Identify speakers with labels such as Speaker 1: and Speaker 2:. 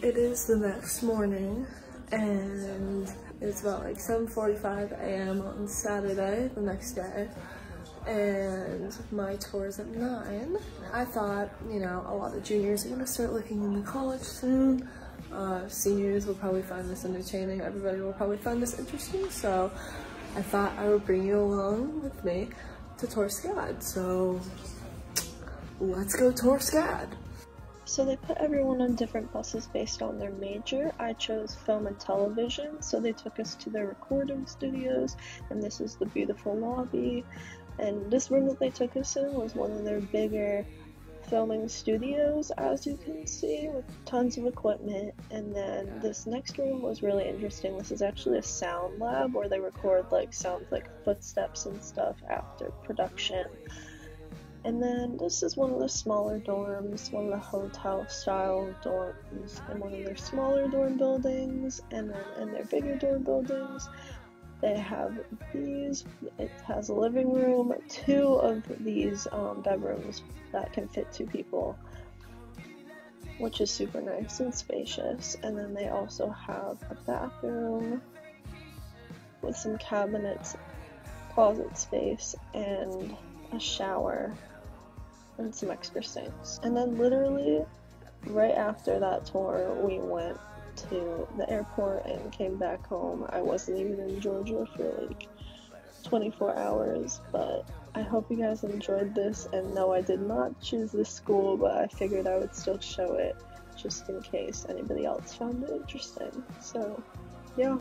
Speaker 1: It is the next morning and it's about like 7.45 a.m. on Saturday, the next day, and my tour is at 9. I thought, you know, a lot of juniors are going to start looking into college soon, uh, seniors will probably find this entertaining. Everybody will probably find this interesting. So I thought I would bring you along with me to Tour SCAD. So let's go Tour SCAD.
Speaker 2: So they put everyone on different buses based on their major. I chose film and television, so they took us to their recording studios, and this is the beautiful lobby. And this room that they took us in was one of their bigger filming studios, as you can see, with tons of equipment. And then this next room was really interesting. This is actually a sound lab where they record like sounds like footsteps and stuff after production. And then this is one of the smaller dorms, one of the hotel style dorms in one of their smaller dorm buildings. And then in their bigger dorm buildings, they have these. It has a living room, two of these um, bedrooms that can fit two people, which is super nice and spacious. And then they also have a bathroom with some cabinets, closet space, and a shower and some extra sinks. And then literally right after that tour, we went to the airport and came back home. I wasn't even in Georgia for like 24 hours, but I hope you guys enjoyed this. And no, I did not choose this school, but I figured I would still show it just in case anybody else found it interesting. So, yeah.